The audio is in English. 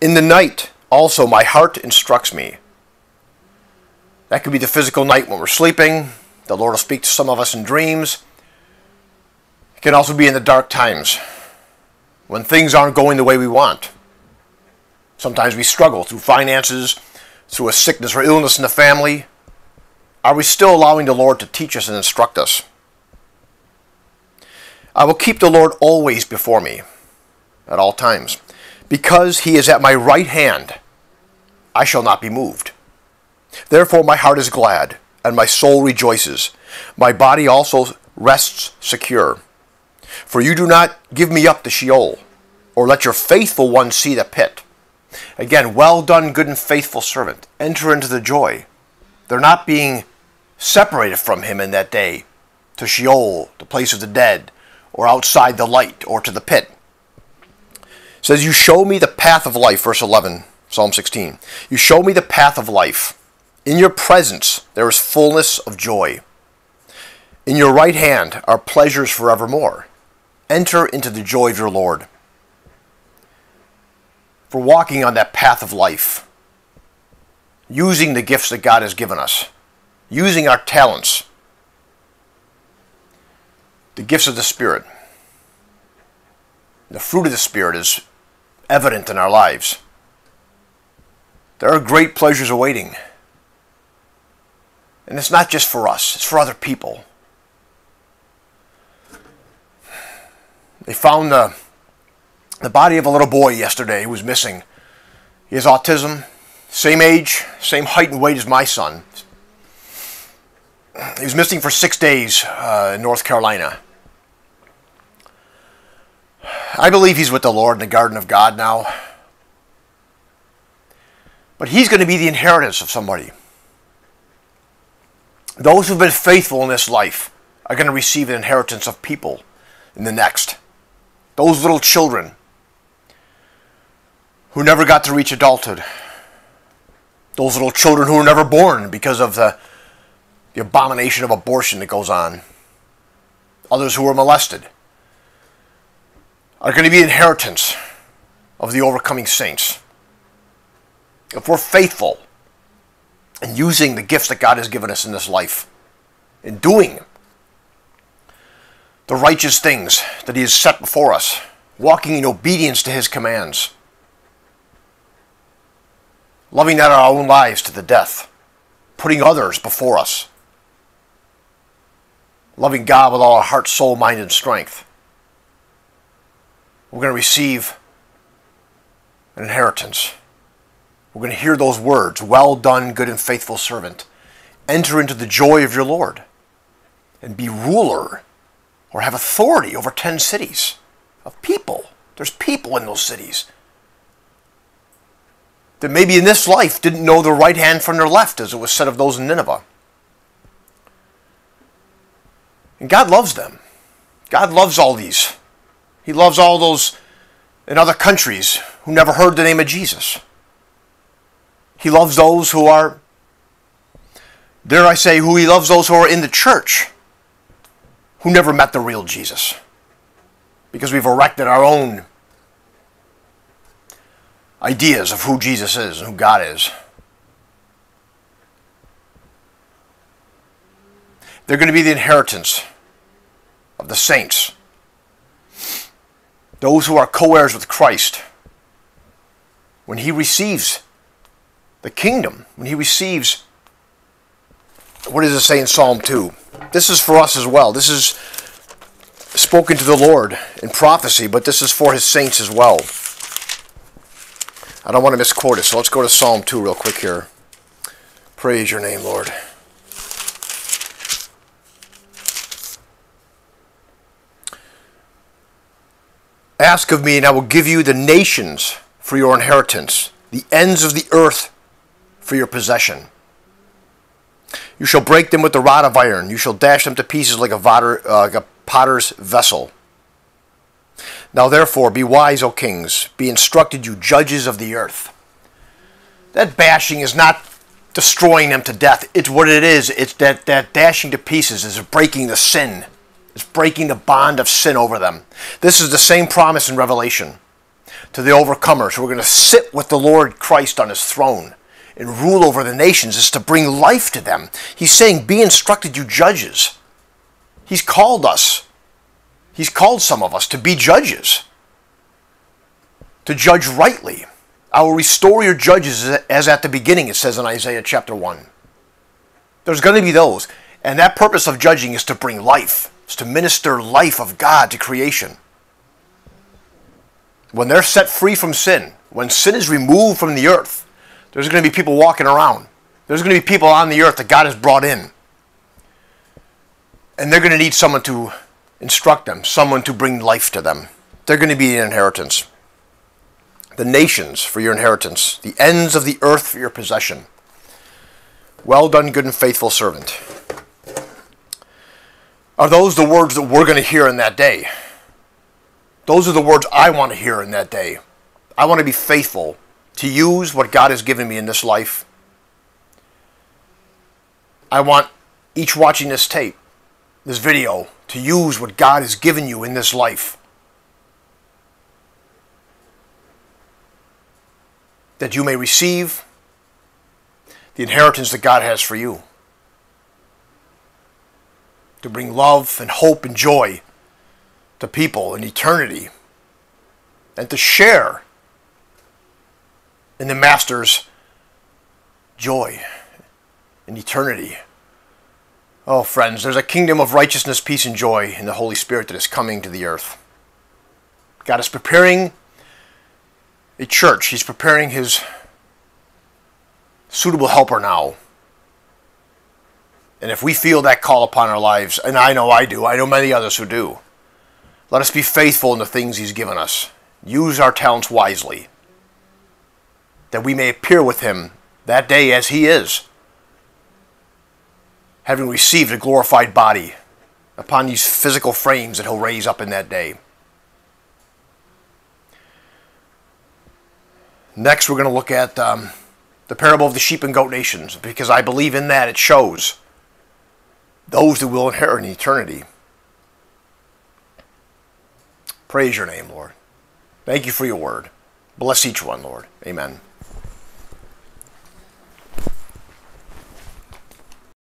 In the night, also, my heart instructs me. That could be the physical night when we're sleeping. The Lord will speak to some of us in dreams. It can also be in the dark times when things aren't going the way we want. Sometimes we struggle through finances, through a sickness or illness in the family. Are we still allowing the Lord to teach us and instruct us? I will keep the Lord always before me at all times. Because he is at my right hand, I shall not be moved. Therefore my heart is glad, and my soul rejoices. My body also rests secure. For you do not give me up to Sheol, or let your faithful one see the pit. Again, well done, good and faithful servant. Enter into the joy. They're not being separated from him in that day to Sheol, the place of the dead, or outside the light, or to the pit. It says, You show me the path of life, verse 11, Psalm 16. You show me the path of life. In your presence there is fullness of joy. In your right hand are pleasures forevermore. Enter into the joy of your Lord. For walking on that path of life, using the gifts that God has given us, using our talents, the gifts of the Spirit. The fruit of the Spirit is evident in our lives. There are great pleasures awaiting. And it's not just for us, it's for other people. They found the, the body of a little boy yesterday who was missing. He has autism, same age, same height and weight as my son. He was missing for six days uh, in North Carolina. I believe he's with the Lord in the garden of God now. But he's going to be the inheritance of somebody. Those who've been faithful in this life are going to receive an inheritance of people in the next. Those little children who never got to reach adulthood. Those little children who were never born because of the, the abomination of abortion that goes on. Others who were molested are going to be inheritance of the overcoming saints. If we're faithful in using the gifts that God has given us in this life, in doing the righteous things that He has set before us, walking in obedience to His commands, loving out our own lives to the death, putting others before us, loving God with all our heart, soul, mind, and strength we're going to receive an inheritance. We're going to hear those words Well done, good and faithful servant. Enter into the joy of your Lord and be ruler or have authority over 10 cities of people. There's people in those cities that maybe in this life didn't know their right hand from their left, as it was said of those in Nineveh. And God loves them. God loves all these he loves all those in other countries who never heard the name of Jesus. He loves those who are, dare I say, who he loves those who are in the church who never met the real Jesus. Because we've erected our own ideas of who Jesus is and who God is. They're going to be the inheritance of the saints those who are co heirs with Christ, when he receives the kingdom, when he receives, what does it say in Psalm 2? This is for us as well. This is spoken to the Lord in prophecy, but this is for his saints as well. I don't want to misquote it, so let's go to Psalm 2 real quick here. Praise your name, Lord. Ask of me, and I will give you the nations for your inheritance, the ends of the earth for your possession. You shall break them with the rod of iron. You shall dash them to pieces like a, uh, like a potter's vessel. Now therefore, be wise, O kings. Be instructed, you judges of the earth. That bashing is not destroying them to death. It's what it is. It's that, that dashing to pieces is breaking the sin is breaking the bond of sin over them. This is the same promise in Revelation. to the overcomers who are going to sit with the Lord Christ on his throne and rule over the nations is to bring life to them. He's saying, Be instructed, you judges. He's called us. He's called some of us to be judges, to judge rightly. I will restore your judges as at the beginning, it says in Isaiah chapter 1. There's going to be those. And that purpose of judging is to bring life, is to minister life of God to creation. When they're set free from sin, when sin is removed from the earth, there's going to be people walking around. There's going to be people on the earth that God has brought in. And they're going to need someone to instruct them, someone to bring life to them. They're going to be an inheritance. The nations for your inheritance, the ends of the earth for your possession. Well done, good and faithful servant. Are those the words that we're going to hear in that day? Those are the words I want to hear in that day. I want to be faithful to use what God has given me in this life. I want each watching this tape, this video, to use what God has given you in this life. That you may receive the inheritance that God has for you. To bring love and hope and joy to people in eternity. And to share in the Master's joy in eternity. Oh, friends, there's a kingdom of righteousness, peace, and joy in the Holy Spirit that is coming to the earth. God is preparing a church. He's preparing his suitable helper now. And if we feel that call upon our lives, and I know I do, I know many others who do, let us be faithful in the things He's given us. Use our talents wisely that we may appear with him that day as he is, having received a glorified body upon these physical frames that he'll raise up in that day. Next, we're going to look at um, the parable of the sheep and goat nations, because I believe in that it shows those that will inherit in eternity. Praise your name, Lord. Thank you for your word. Bless each one, Lord. Amen.